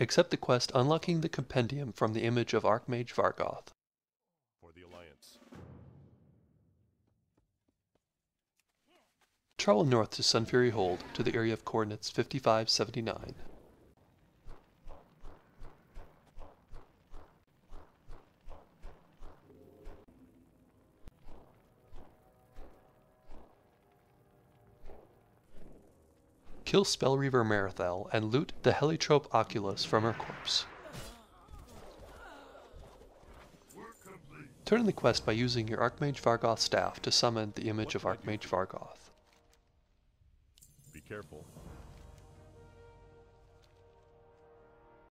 Accept the quest unlocking the compendium from the image of Archmage Vargoth. For the Alliance. Travel north to Sunfury Hold to the area of coordinates 5579. Kill Spellreaver Marathelle, and loot the Heliotrope Oculus from her corpse. Turn in the quest by using your Archmage Vargoth staff to summon the image of Archmage Vargoth. Be careful.